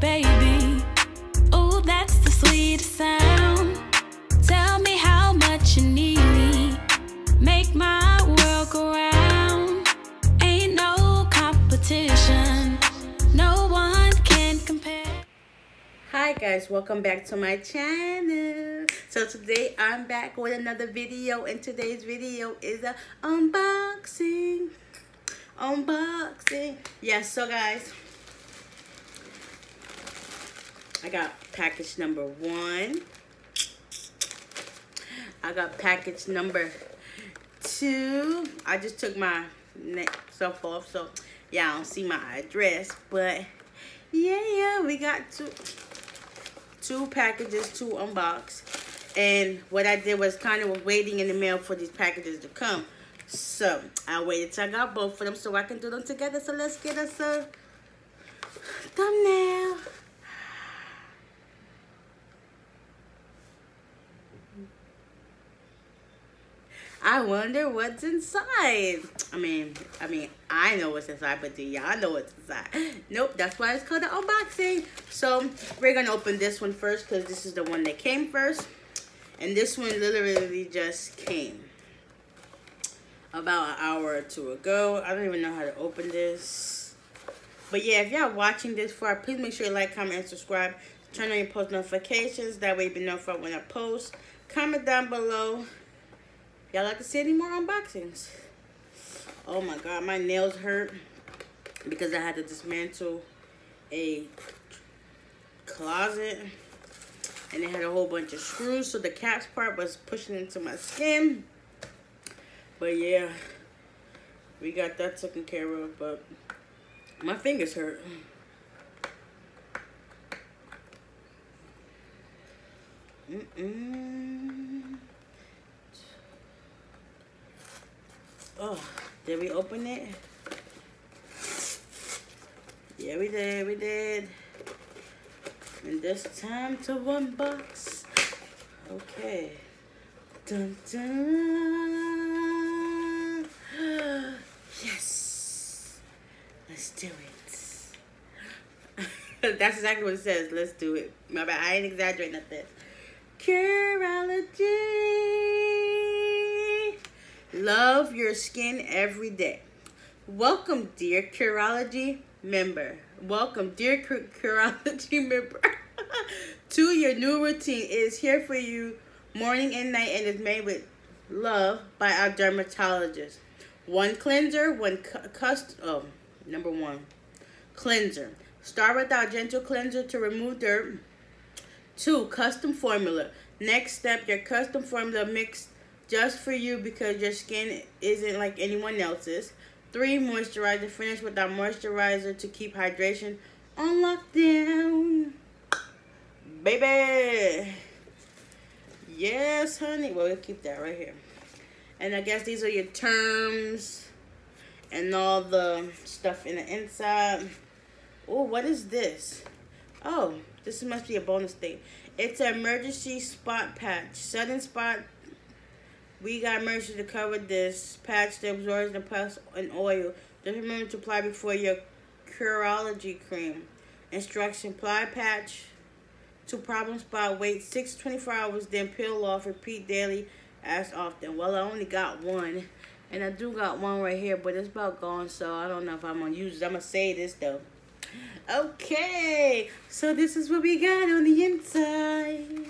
baby. Oh, that's the sweetest sound. Tell me how much you need me. Make my world go round. Ain't no competition. No one can compare. Hi guys, welcome back to my channel. So today I'm back with another video and today's video is a unboxing. Unboxing. Yes, so guys, I got package number one. I got package number two. I just took my stuff off, so y'all don't see my address, but yeah, yeah, we got two two packages to unbox. And what I did was kind of waiting in the mail for these packages to come. So I waited till I got both of them so I can do them together. So let's get us a thumbnail. I wonder what's inside. I mean, I mean, I know what's inside, but do y'all know what's inside? Nope, that's why it's called an unboxing. So we're gonna open this one first because this is the one that came first. And this one literally just came about an hour or two ago. I don't even know how to open this. But yeah, if y'all watching this far, please make sure you like, comment, and subscribe. Turn on your post notifications. That way you'll be notified when I post. Comment down below. Y'all like to see any more unboxings? Oh my god, my nails hurt because I had to dismantle a closet and it had a whole bunch of screws so the caps part was pushing into my skin. But yeah, we got that taken care of, but my fingers hurt. Mm-mm. Oh, did we open it? Yeah, we did, we did. And this time to unbox. Okay. Dun dun. Yes. Let's do it. That's exactly what it says. Let's do it. My bad. I ain't exaggerating nothing. Curology. Love your skin every day. Welcome, dear Curology member. Welcome, dear Curology member, to your new routine. It is here for you morning and night and is made with love by our dermatologist. One cleanser, one cu cust oh, number one, cleanser. Start with our gentle cleanser to remove dirt. Two, custom formula. Next step, your custom formula mix just for you because your skin isn't like anyone else's. Three, moisturizer. Finish with our moisturizer to keep hydration on lockdown. Baby. Yes, honey. Well, we'll keep that right here. And I guess these are your terms and all the stuff in the inside. Oh, what is this? Oh, this must be a bonus thing. It's an emergency spot patch. Sudden spot. We got mercy to cover this patch that absorbs the pus and oil. Just remember to apply before your Curology cream. Instruction. Apply patch to problem spot. Wait 6 24 hours. Then peel off. Repeat daily as often. Well, I only got one. And I do got one right here. But it's about gone. So I don't know if I'm going to use it. I'm going to say this though. Okay, so this is what we got on the inside.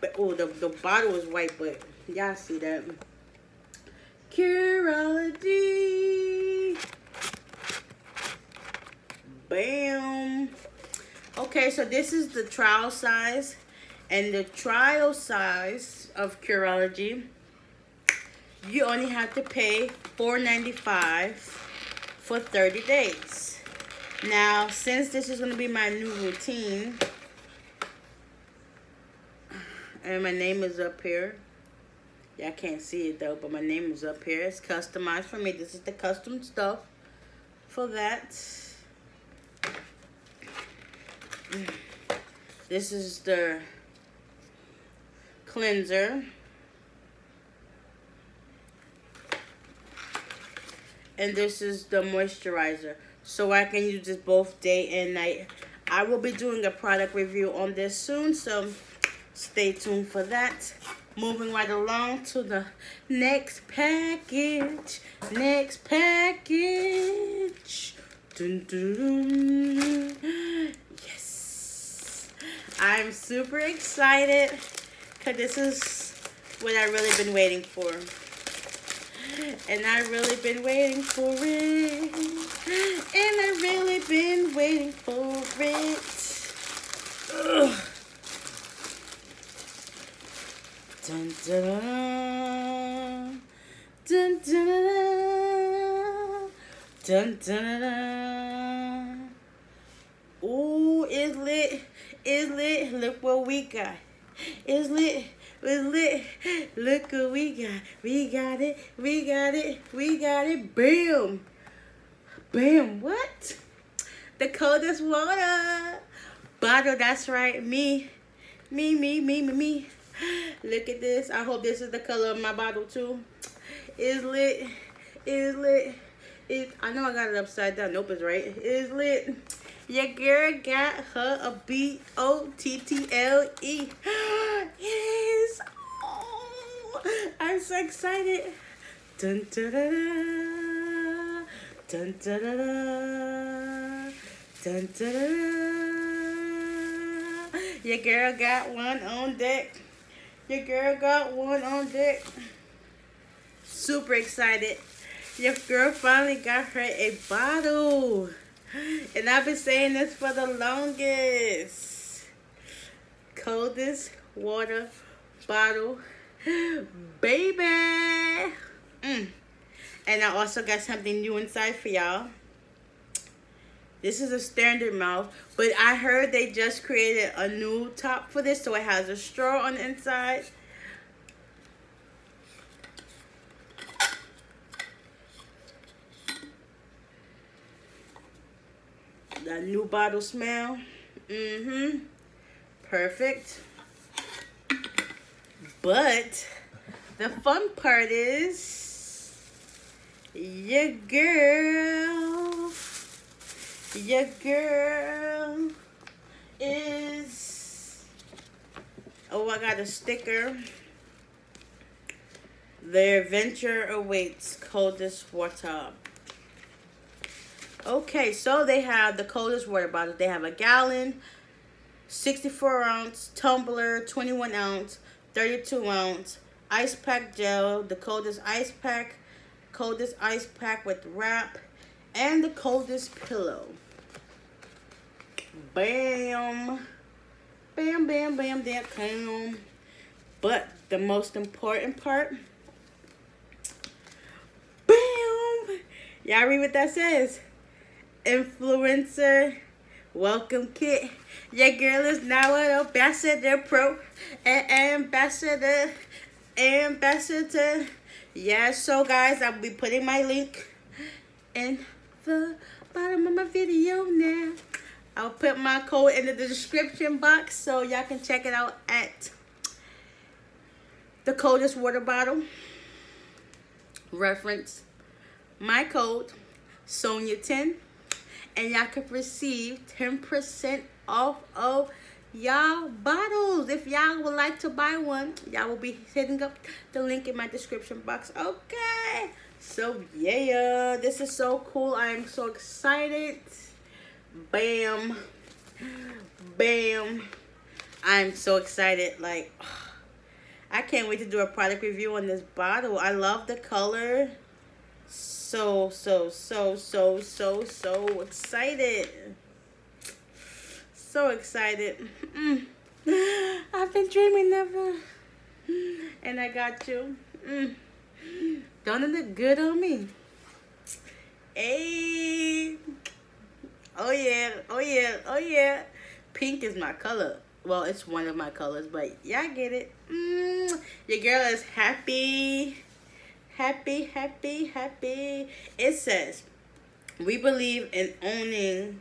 But, oh, the, the bottle is white, but y'all see that. Curology. Bam. Okay, so this is the trial size. And the trial size of Curology, you only have to pay $4.95 for 30 days. Now, since this is going to be my new routine, and my name is up here. Y'all can't see it though, but my name is up here. It's customized for me. This is the custom stuff for that. This is the cleanser. And this is the moisturizer so I can use this both day and night. I will be doing a product review on this soon, so stay tuned for that. Moving right along to the next package. Next package. Dun, dun, dun. Yes. I'm super excited because this is what I've really been waiting for. And I've really been waiting for it. And I've really been waiting for it. Ugh. Dun, dun, dun, dun, dun, dun, dun. Ooh, it's lit. It's lit. Look what we got. It's lit. It's lit. Look what we got. We got it. We got it. We got it. Bam. Bam. What? The coldest water. Bottle. That's right. Me. Me, me, me, me, me. Look at this. I hope this is the color of my bottle too. It's lit. It's lit. It, I know I got it upside down. Nope, it's right. It's lit. Your girl got her a B-O-T-T-L-E. yes. Oh, I'm so excited. Dun, dun dun! Dun Dun, dun! Dun. Dun. Your girl got one on deck. Your girl got one on deck. Super excited. Your girl finally got her a bottle. And I've been saying this for the longest. Coldest water bottle. Baby. Mm. And I also got something new inside for y'all. This is a standard mouth, but I heard they just created a new top for this, so it has a straw on the inside. That new bottle smell. Mm-hmm. Perfect. But the fun part is your girl your girl is oh I got a sticker. Their adventure awaits coldest water. Okay so they have the coldest water bottle they have a gallon 64 ounce tumbler 21 ounce 32 ounce ice pack gel the coldest ice pack coldest ice pack with wrap and the coldest pillow Bam. Bam, bam, bam, that. But the most important part. Bam. Y'all read what that says. Influencer welcome kit. Your girl is now an ambassador pro. Ambassador. Ambassador. Yeah, so guys, I'll be putting my link in the bottom of my video now. I'll put my code in the description box so y'all can check it out at the coldest water bottle. Reference my code Sonia10 and y'all can receive 10% off of y'all bottles. If y'all would like to buy one, y'all will be hitting up the link in my description box. Okay. So yeah, this is so cool. I am so excited. Bam. Bam. I'm so excited. Like, I can't wait to do a product review on this bottle. I love the color. So, so, so, so, so, so excited. So excited. Mm. I've been dreaming of. And I got you. Mm. Don't it look good on me? Hey. Oh yeah, oh yeah, oh yeah. Pink is my color. Well, it's one of my colors, but y'all get it. Mm, your girl is happy. Happy, happy, happy. It says, we believe in owning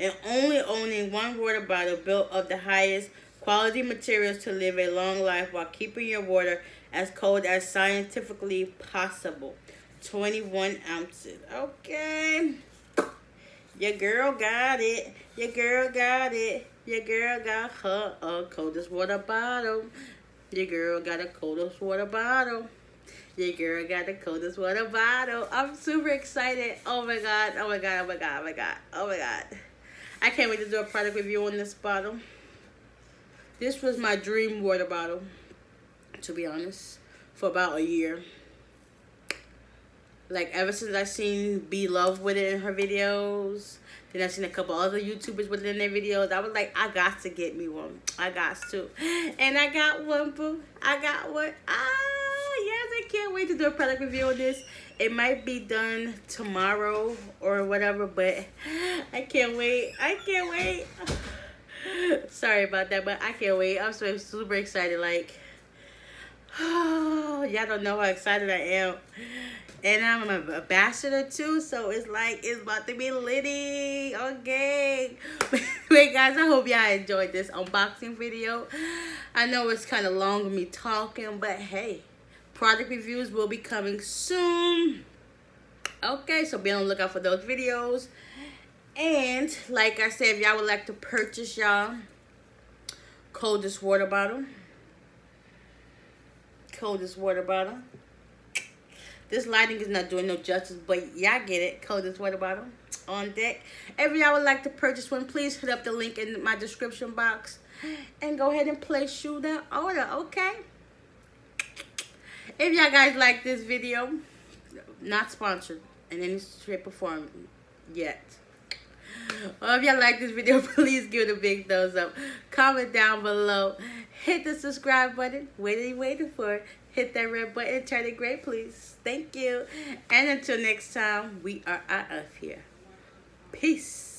and only owning one water bottle built of the highest quality materials to live a long life while keeping your water as cold as scientifically possible. 21 ounces. Okay. Your girl got it. Your girl got it. Your girl got her a coldest water bottle. Your girl got a coldest water bottle. Your girl got the coldest water bottle. I'm super excited. Oh my god. Oh my god. Oh my god. Oh my god. Oh my god. I can't wait to do a product review on this bottle. This was my dream water bottle, to be honest, for about a year. Like ever since I seen Be Love with it in her videos, then I seen a couple other YouTubers with it in their videos. I was like, I got to get me one. I got to, and I got one, boo. I got one. Ah, yes, I can't wait to do a product review on this. It might be done tomorrow or whatever, but I can't wait. I can't wait. Sorry about that, but I can't wait. I'm so super excited. Like, oh, y'all don't know how excited I am. And I'm an ambassador too, so it's like it's about to be litty. Okay. Wait, guys, I hope y'all enjoyed this unboxing video. I know it's kind of long with me talking, but hey, product reviews will be coming soon. Okay, so be on the lookout for those videos. And like I said, if y'all would like to purchase y'all coldest water bottle, coldest water bottle. This lighting is not doing no justice, but y'all get it. Coldest water bottle on deck. If y'all would like to purchase one, please hit up the link in my description box and go ahead and place you the order, okay? If y'all guys like this video, not sponsored in any shape or form yet. Well, if y'all like this video, please give it a big thumbs up. Comment down below. Hit the subscribe button. What are you waiting for? Hit that red button. Turn it gray, please. Thank you. And until next time, we are out of here. Peace.